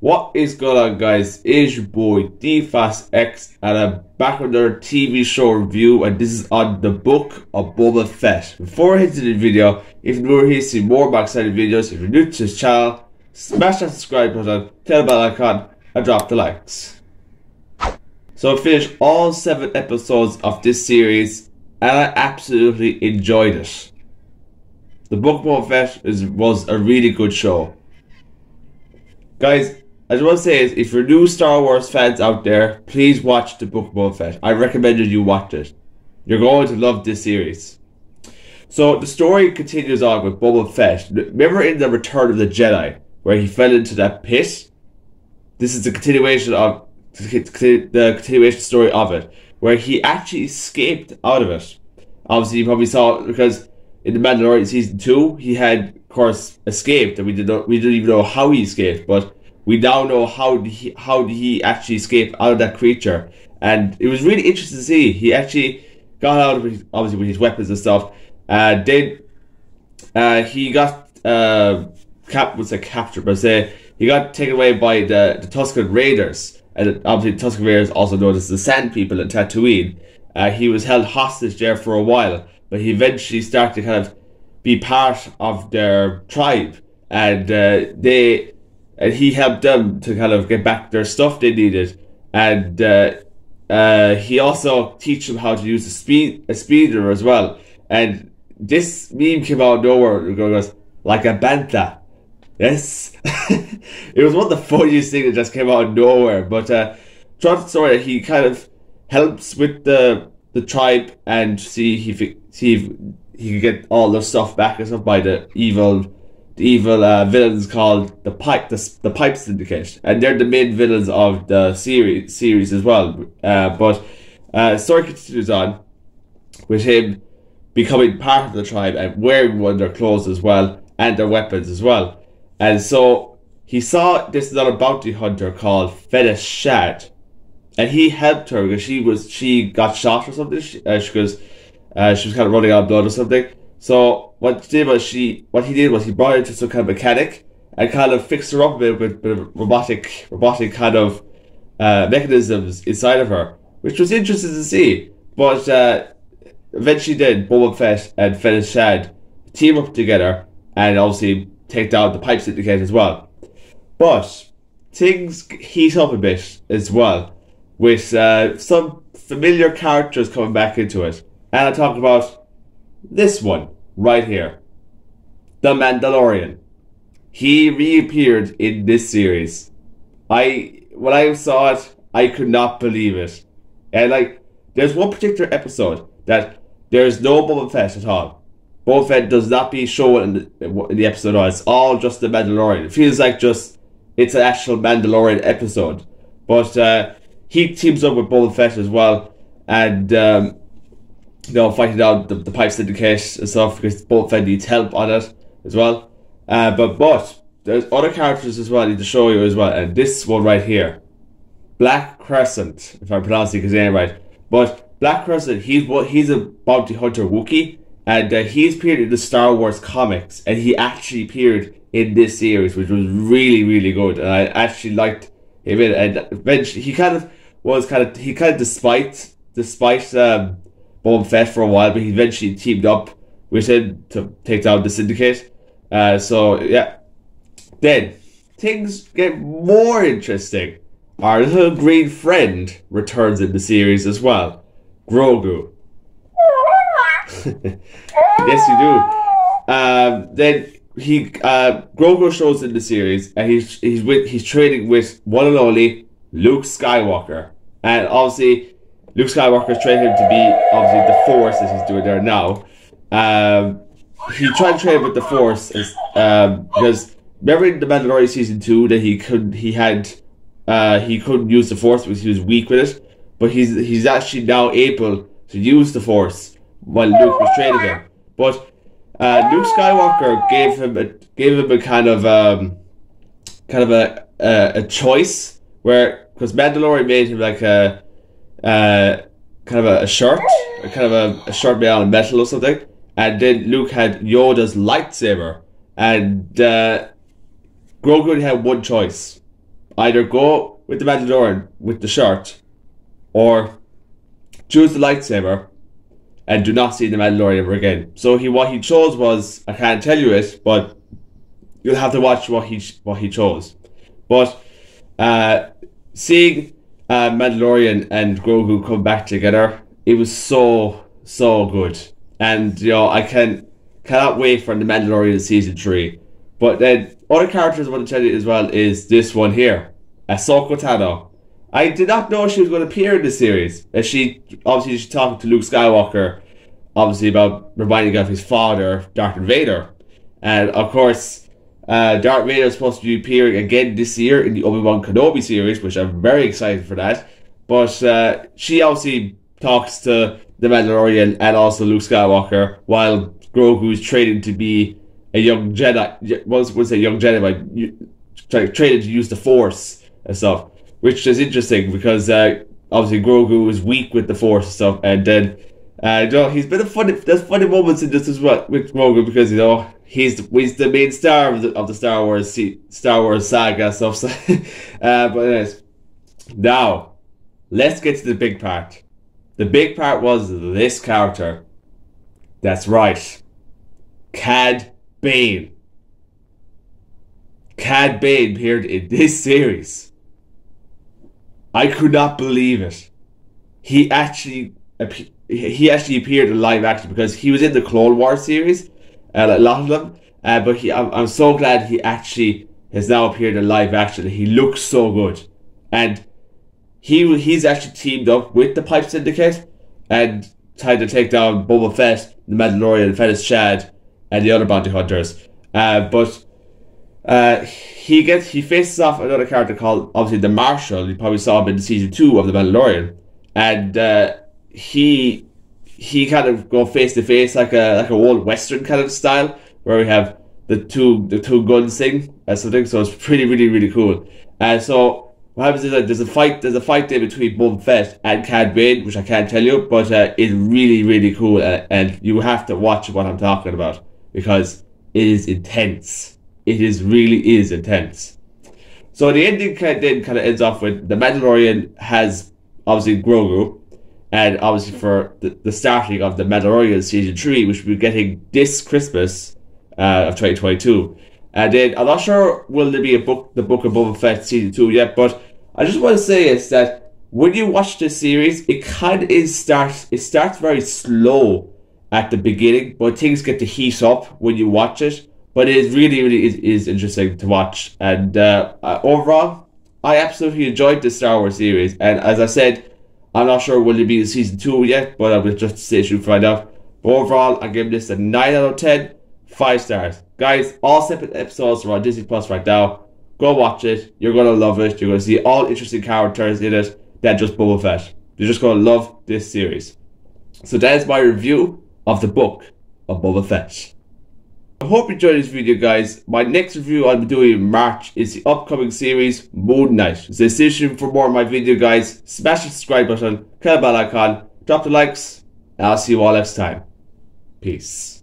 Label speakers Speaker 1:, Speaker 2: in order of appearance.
Speaker 1: What is going on, guys? It's your boy DFastX, and I'm back with another TV show review, and this is on the book of Boba Fett. Before I hit to the video, if you're new here to see more exciting videos, if you're new to this channel, smash that subscribe button, tell the bell icon, and drop the likes. So I finished all seven episodes of this series, and I absolutely enjoyed it. The Book of Boba Fett is, was a really good show. Guys, I just want to say is if you're new Star Wars fans out there, please watch the Book of Boba Fett. I recommended you watch it. You're going to love this series. So the story continues on with Boba Fett. Remember in the Return of the Jedi where he fell into that pit? This is the continuation of the continuation story of it, where he actually escaped out of it. Obviously, you probably saw because in the Mandalorian season two, he had, of course, escaped, and we didn't we didn't even know how he escaped, but we now know how did he how did he actually escape out of that creature, and it was really interesting to see. He actually got out of his, obviously with his weapons and stuff. Uh, uh, he got uh, cap was a captured, but say he got taken away by the the Tusken Raiders, and obviously the Tusken Raiders also known as the Sand People in Tatooine. Uh, he was held hostage there for a while but he eventually started to kind of be part of their tribe, and uh, they and he helped them to kind of get back their stuff they needed, and uh, uh, he also teach them how to use a speed a speeder as well. And this meme came out of nowhere. It goes like a bantha. Yes, it was one of the funniest things that just came out of nowhere. But uh, throughout the story, he kind of helps with the the tribe and see if he, see if he can get all their stuff back and stuff by the evil the evil uh, villains called the pipe the, the pipe syndicate and they're the main villains of the series series as well uh, but uh, story continues on with him becoming part of the tribe and wearing one of their clothes as well and their weapons as well and so he saw this other bounty hunter called Fennec Shand and he helped her because she was she got shot or something. She, uh, she was uh, she was kind of running out of blood or something. So what he did was she what he did was he brought her to some kind of mechanic and kind of fixed her up a bit with, with robotic robotic kind of uh, mechanisms inside of her, which was interesting to see. But uh, eventually, did Boba Fett and Fennec Shand team up together and obviously take down the Pipe Syndicate as well. But things heat up a bit as well with uh, some familiar characters coming back into it. And I talk about this one right here The Mandalorian. He reappeared in this series. I when I saw it, I could not believe it. And like, there's one particular episode that there's no Boba Fett at all. Boba Fett does not be shown in the, in the episode. All. It's all just the Mandalorian. It feels like just it's an actual Mandalorian episode. But uh, he teams up with Boba Fett as well, and um, you know fighting down the, the pipe syndicate and stuff because Boba Fett needs help on it as well. Uh, but but there's other characters as well I need to show you as well, and this one right here, Black Crescent, if I'm pronouncing his name right. But Black Crescent, he's what he's a bounty hunter Wookiee, and uh, he's appeared in the Star Wars comics, and he actually appeared in this series, which was really really good, and I actually liked him in. And eventually, he kind of was kind of he kind of despite despite um, Boba Fett for a while, but he eventually teamed up with him to take down the Syndicate. Uh, so yeah, then things get more interesting. Our little green friend returns in the series as well, Grogu. yes, you do. Um, then he uh, Grogu shows in the series, and he's he's with he's training with one and only Luke Skywalker. And obviously, Luke Skywalker's trained him to be obviously the Force as he's doing there now. Um, he tried to train with the Force as, um, because remember in the Mandalorian season two that he could he had uh, he couldn't use the Force because he was weak with it, but he's he's actually now able to use the Force while Luke was training him. But uh, Luke Skywalker gave him a gave him a kind of um, kind of a a, a choice where because Mandalorian made him like a uh, kind of a, a shirt, kind of a, a shirt made out of metal or something, and then Luke had Yoda's lightsaber, and uh, Grogu had one choice: either go with the Mandalorian with the shirt, or choose the lightsaber, and do not see the Mandalorian ever again. So he what he chose was I can't tell you it, but you'll have to watch what he what he chose. But uh, seeing uh, Mandalorian and Grogu come back together, it was so so good, and you know I can cannot wait for the Mandalorian season three. But then other characters I want to tell you as well is this one here, Ahsoka Tano. I did not know she was going to appear in the series. As she obviously she's talking to Luke Skywalker, obviously about reminding of his father, Darth Vader, and of course. Uh, Darth Vader is supposed to be appearing again this year in the Obi Wan Kenobi series, which I'm very excited for that. But uh, she obviously talks to the Mandalorian and also Luke Skywalker while Grogu is training to be a young Jedi. Was was a young Jedi, but training to use the Force and stuff, which is interesting because uh, obviously Grogu is weak with the Force and stuff, and then uh, you know he's been a funny. There's funny moments in this as well with Grogu because you know he's the, he's the main star of the, of the Star Wars Star Wars saga stuff. So, uh, but anyways, now let's get to the big part. The big part was this character. That's right. Cad Bane. Cad Bane appeared in this series. I could not believe it. He actually he actually appeared in live action because he was in the Clone Wars series, uh, a lot of them. Uh, but he, I'm, I'm so glad he actually has now appeared in live action. He looks so good, and he he's actually teamed up with the Pipe Syndicate and tried to take down Boba Fett, the Mandalorian, Fennec Shand, and the other bounty hunters. Uh, but uh, he gets he faces off another character called obviously the Marshal. You probably saw him in season two of the Mandalorian, and uh, he he kind of go face to face like a like a old western kind of style where we have the two the two guns thing and something. So it's pretty really really cool. And so what happens is that there's a fight there's a fight there between Boba Fett and Cad Bane, which I can't tell you, but uh, it's really really cool, uh, and you have to watch what I'm talking about because it is intense. It is really is intense. So the ending kind then kind of ends off with the Mandalorian has obviously Grogu, and obviously for the, the starting of the Mandalorian season three, which we're getting this Christmas uh, of 2022. And then I'm not sure will there be a book, the Book of Boba Fett season two yet, but I just want to say is that when you watch this series, it kind of is starts it starts very slow at the beginning, but things get to heat up when you watch it. But it really, really is, is interesting to watch. And uh, uh, overall, I absolutely enjoyed the Star Wars series. And as I said, I'm not sure will it be in season two yet, but I will just stay tuned to find out. But overall, I give this a 9 out of 10, 5 stars. Guys, all separate episodes are on Disney Plus right now. Go watch it. You're gonna love it. You're gonna see all interesting characters in it than just Boba Fett. You're just gonna love this series. So that is my review of the book of Boba Fett. I hope you enjoyed this video guys. My next review I'll be doing in March is the upcoming series Moon Knight. So stay tuned for more of my video guys. Smash the subscribe button, click the bell icon, drop the likes, and I'll see you all next time. Peace.